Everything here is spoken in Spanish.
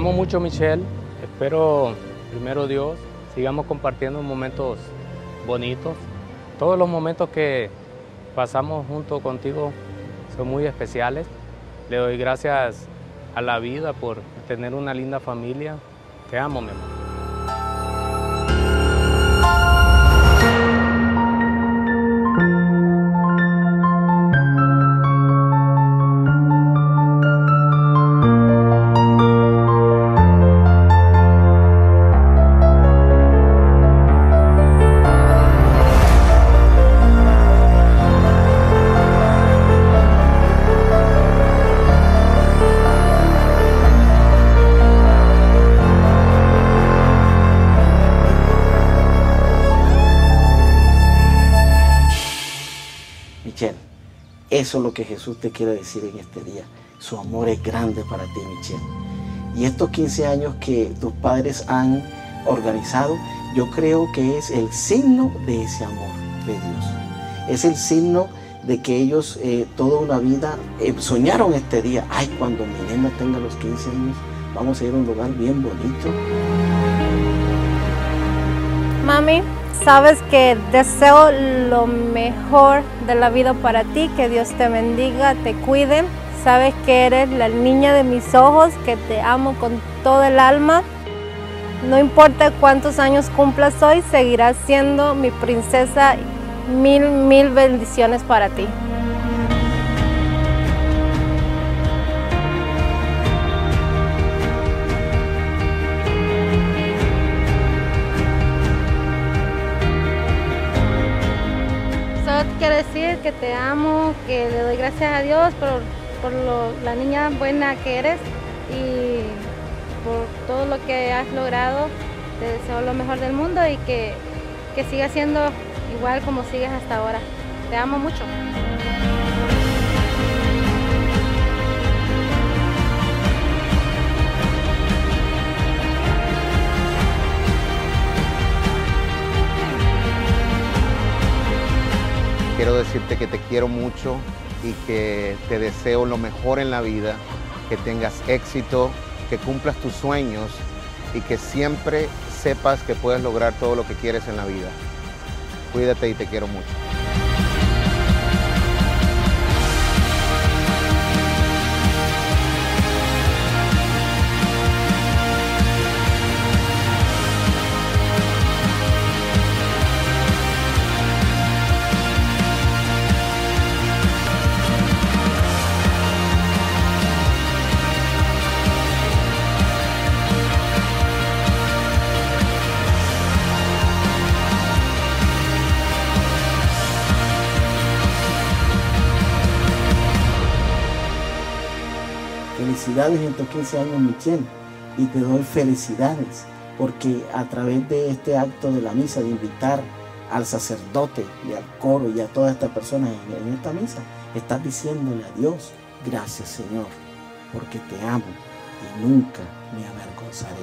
mucho, Michelle. Espero, primero Dios, sigamos compartiendo momentos bonitos. Todos los momentos que pasamos junto contigo son muy especiales. Le doy gracias a la vida por tener una linda familia. Te amo, mi amor. Eso es lo que Jesús te quiere decir en este día. Su amor es grande para ti, Michelle. Y estos 15 años que tus padres han organizado, yo creo que es el signo de ese amor de Dios. Es el signo de que ellos eh, toda una vida eh, soñaron este día. Ay, cuando mi nena tenga los 15 años, vamos a ir a un lugar bien bonito. Mami, sabes que deseo lo mejor de la vida para ti, que Dios te bendiga, te cuide. Sabes que eres la niña de mis ojos, que te amo con todo el alma. No importa cuántos años cumplas hoy, seguirás siendo mi princesa. Mil, mil bendiciones para ti. Quiero decir que te amo, que le doy gracias a Dios por, por lo- la niña buena que eres y por todo lo que has logrado. Te deseo lo mejor del mundo y que, que sigas siendo igual como sigues hasta ahora. Te amo mucho. Decirte que te quiero mucho y que te deseo lo mejor en la vida, que tengas éxito, que cumplas tus sueños y que siempre sepas que puedes lograr todo lo que quieres en la vida. Cuídate y te quiero mucho. Felicidades en tus 15 años, Michelle. Y te doy felicidades porque a través de este acto de la misa, de invitar al sacerdote y al coro y a todas estas personas en, en esta misa, estás diciéndole a Dios, gracias Señor, porque te amo y nunca me avergonzaré.